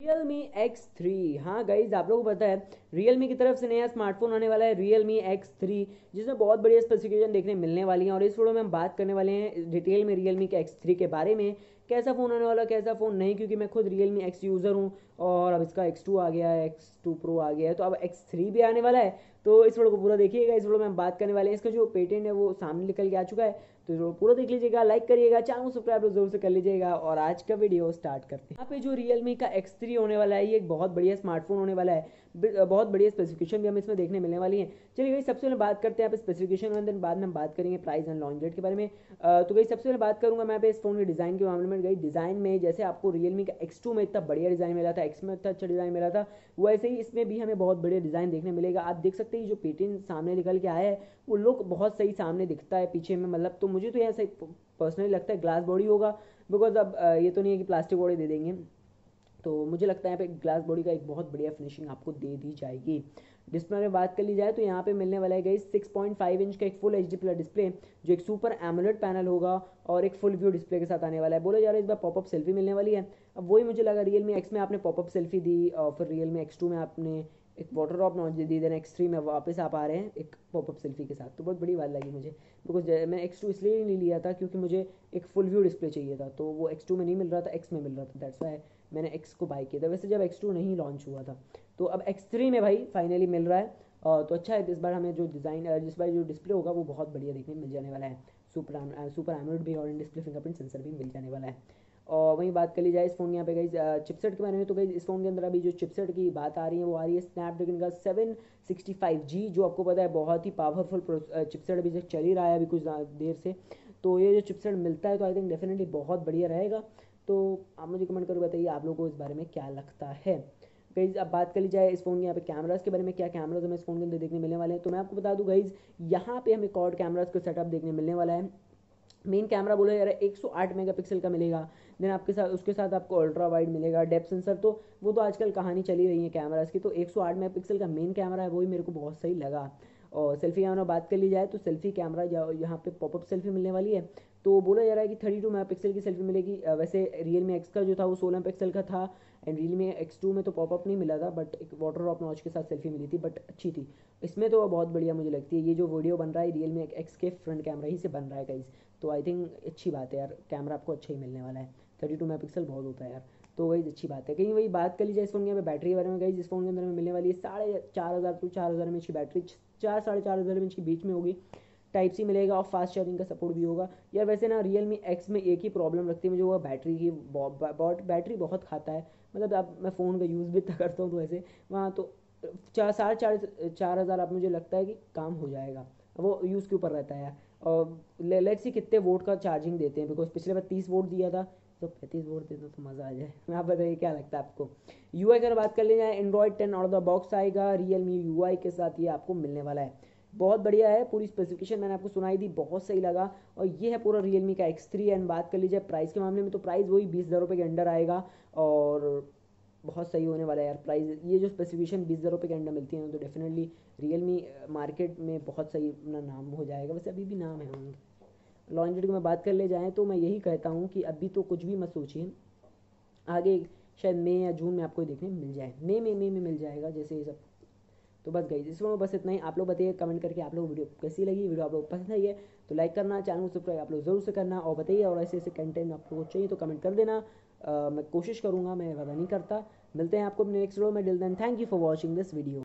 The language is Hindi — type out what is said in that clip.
रियल मी एक्स थ्री हाँ गाइज़ आप लोगों को पता है रियल मी की तरफ़ से नया स्मार्टफ़ोन आने वाला है रियल मी एक्स थ्री जिसमें बहुत बढ़िया स्पेसिफिकेशन देखने मिलने वाली है। और इस वीडियो में हम बात करने वाले हैं डिटेल में रियल मी के एक्स थ्री के बारे में। कैसा फ़ोन आने वाला, कैसा फ़ोन नहीं, क्योंकि मैं खुद रियल मी एक्स यूज़र हूँ और अब इसका एक्स टू आ गया है एक्स टू प्रो आ गया है तो अब एक्स थ्री भी आने वाला है। तो इस वीडियो को पूरा देखिएगा, इस वीडियो में हम बात करने वाले हैं। इसका जो पेटेंट है वो सामने निकल के आ चुका है तो जो पूरा देख लीजिएगा लाइक करिएगा चैनल को सब्सक्राइब ज़रूर से कर लीजिएगा और आज का वीडियो स्टार्ट करते हैं। यहाँ पे जो रियलमी का एक्स थ्री होने वाला है, ये एक बहुत बढ़िया स्मार्टफ़ोन होने वाला है। बहुत बढ़िया स्पेसिफिकेशन भी हमें इसमें देखने मिलने वाली है। चलिए भाई, सबसे पहले बात करते हैं यहाँ पे स्पेसिफिकेशन बाद में हम बात करेंगे प्राइस एंड लॉन्च डेट के बारे में। तो गई सबसे पहले बात करूँगा मैं इस फ़ोन के डिज़ाइन के मामले में। गई डिज़ाइन में, जैसे आपको रियलमी का एक्स टू में इतना बढ़िया डिज़ाइन मिला था एक्स में इतना अच्छा डिज़ाइन मिला था, वैसे ही इसमें भी हमें बहुत बढ़िया डिज़ाइन देखने मिलेगा। आप देख सकते हैं, जो पेटिन सामने निकल के आया है, वो लुक बहुत सही सामने दिखता है पीछे में मतलब तो मुझे तो यह सही पर्सनली लगता है ग्लास बॉडी होगा बिकॉज़ अब ये तो नहीं है कि प्लास्टिक बॉडी दे देंगे। तो मुझे लगता है यहाँ पे ग्लास बॉडी का एक बहुत बढ़िया फिनिशिंग आपको दे दी जाएगी। डिस्प्ले में बात कर ली जाए तो यहाँ पे मिलने वाला है गई 6.5 इंच का एक फुल एचडी प्लस डिस्प्ले जो एक सुपर एमुलेट पैनल होगा और एक फुल व्यू डिस्प्ले के साथ आने वाला है। बोला जा रहा है इस बार पॉपअप सेल्फी मिलने वाली है। अब वही मुझे लगा रियल मी एक्स में आपने पॉपअप सेल्फी दी और फिर रियल मी एक्स टू में आपने एक वाटर ड्रॉप नॉच दी देन एक्स थ्री में वापस आप आ रहे हैं एक पॉपअप सेल्फी के साथ। तो बहुत बड़ी बात लगी मुझे। बिकॉज़ मैं एक्स टू इसलिए नहीं लिया था क्योंकि मुझे एक फुल व्यू डिस्प्ले चाहिए था तो वो एक्स टू में नहीं मिल रहा था एक्स में मिल रहा था दैट्स वाई मैंने एक्स को बाई किया था। वैसे जब एक्स टू नहीं लॉन्च हुआ था तो अब एक्स थ्री में भाई फाइनली मिल रहा है। तो अच्छा है, इस बार हमें जो डिज़ाइन जिस बार जो डिस्प्ले होगा, वो बहुत बढ़िया देखने मिल जाने वाला है। सुपर सुपर एमोलेड भी और डिस्प्ले फिंगरप्रिंट सेंसर भी मिल जाने वाला है। और वहीं बात कर ली जाए इस फ़ोन यहाँ पे गई चिपसेट के बारे में तो गई इस फ़ोन के अंदर अभी जो चिपसेट की बात आ रही है, वो आ रही है स्नैपड्रैगन का सेवन सिक्सटी फाइव जी जो आपको पता है बहुत ही पावरफुल चिपसेट अभी तक चल ही रहा है अभी कुछ देर से। तो ये जो चिपसेट मिलता है तो आई थिंक डेफिनेटली बहुत बढ़िया रहेगा। तो आप मुझे कमेंट करके बताइए आप लोगों को इस बारे में क्या लगता है। गईज अब बात कर ली जाए इस फ़ोन के, यहाँ पे कैमराज के बारे में, क्या कैमराज हमें इस फ़ोन के अंदर देखने मिलने वाले हैं। तो मैं आपको बता दूँ गईज यहाँ पे हमें कॉर्ड कैमराज का सेटअप देखने मिलने वाला है। मेन कैमरा बोलो यार 108 मेगापिक्सल का मिलेगा। देन आपके साथ, उसके साथ आपको अल्ट्रा वाइड मिलेगा डेप सेंसर तो वो तो आजकल कहानी चली रही है कैमराज की तो 108 मेगापिक्सल का मेन कैमरा है वो वही मेरे को बहुत सही लगा। और सेल्फी कैमरा बात कर ली जाए तो सेल्फी कैमरा यहाँ पे पॉपअप सेल्फी मिलने वाली है। तो बोला जा रहा है कि थर्टी टू मेगा की सेल्फी मिलेगी। वैसे रियल मी एक्स का जो था वो सोलह पिक्सल का था and Realme x two में तो पॉपअप नहीं मिला था बट एक वाटर ड्रॉप नॉच के साथ सेल्फी मिली थी बट अच्छी थी। इसमें तो बहुत बढ़िया मुझे लगती है। ये जो वीडियो बन रहा है रियल मी एक्स के फ्रंट कैमरा ही से बन रहा है कहीं तो आई थिंक अच्छी बात है यार कैमरा आपको अच्छा ही मिलने वाला है। थर्टी टू मेगा बहुत होता है यार। तो वही अच्छी बात है। कहीं वही बात कर लीजिए इस फ़ोन के अंदर बैटरी के बारे में गई जिस फ़ोन के अंदर में मिलने वाली है साढ़े चार हज़ार टू चार हज़ार एम की बैटरी चार, साढ़े चार हज़ार एम की बीच में होगी। टाइप सी मिलेगा और फास्ट चार्जिंग का सपोर्ट भी होगा। यार वैसे ना रियल मी एक्स में एक ही प्रॉब्लम लगती है मुझे, वो बैटरी की बैटरी बहुत खाता है। मतलब अब मैं फ़ोन का यूज़ भी करता हूँ तो वैसे वहाँ तो चार, साढ़े चार चार हज़ार आप मुझे लगता है कि काम हो जाएगा। वो यूज़ के ऊपर रहता है और लेट्स सी कितने वोट का चार्जिंग देते हैं बिकॉज़ पिछले बार तीस वोट दिया था तो पैंतीस वोट दे दो तो मज़ा आ जाए। मैं आप बताइए क्या लगता है आपको? यू आई अगर बात कर ली जाए Android ten out the box आएगा रियल मी यू आई के साथ ये आपको मिलने वाला है। बहुत बढ़िया है, पूरी स्पेसिफिकेशन मैंने आपको सुनाई दी, बहुत सही लगा। और ये है पूरा रियल मी का एक्स थ्री एंड बात कर लीजिए प्राइस के मामले में तो प्राइस वही बीस हज़ार रुपये के अंडर आएगा, और बहुत सही होने वाला है यार। प्राइस ये जो स्पेसिफिकेशन बीस हज़ार रुपये के अंडर मिलती है तो डेफिनेटली रियल मी मार्केट में बहुत सही अपना नाम हो जाएगा। वैसे अभी भी नाम है उनका। लॉन्च डेट की मैं बात कर ले जाएँ तो मैं यही कहता हूँ कि अभी तो कुछ भी मत सोचिए। आगे शायद मई या जून में आपको देखने मिल जाए। मई में मई में मिल जाएगा, जैसे ये सब तो बस गई इस वीडियो में बस इतना ही। आप लोग बताइए कमेंट करके आप लोग वीडियो कैसी लगी। वीडियो आप लोग पसंद आई है तो लाइक करना चैनल को सब्सक्राइब आप लोग ज़रूर से करना और बताइए और ऐसे ऐसे कंटेंट आप लोगों चाहिए तो कमेंट कर देना। आ, मैं कोशिश करूँगा मैं वादा नहीं करता। मिलते हैं आपको अपने नेक्स्ट वीडियो में। Till then thank you for watching this video